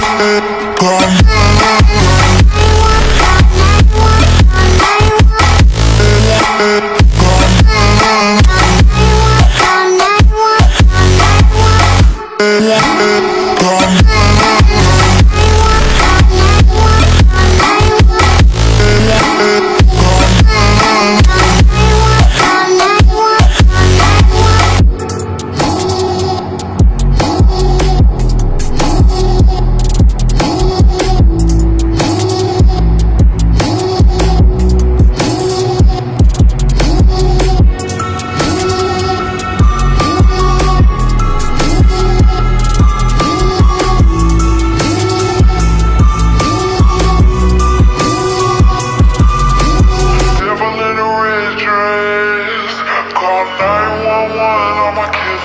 Come.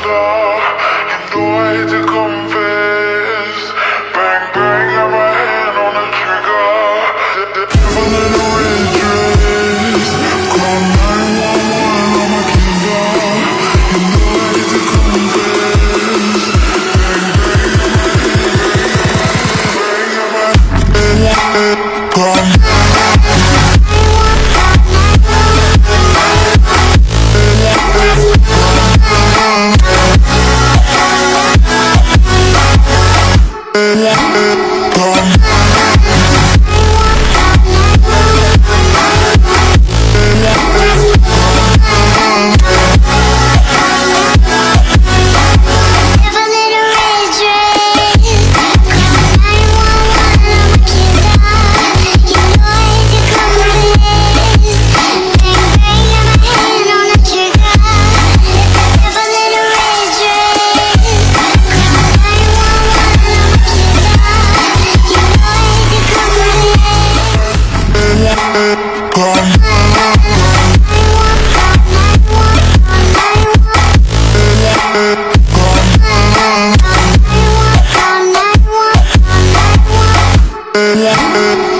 star. Yeah. Yeah.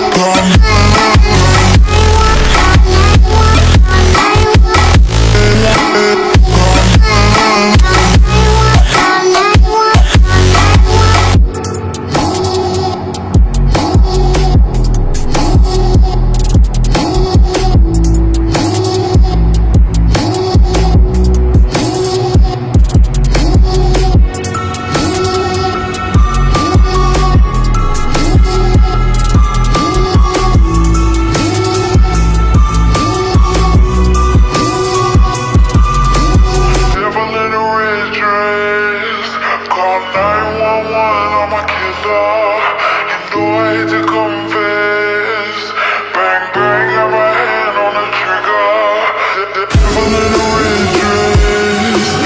Falling away in dreams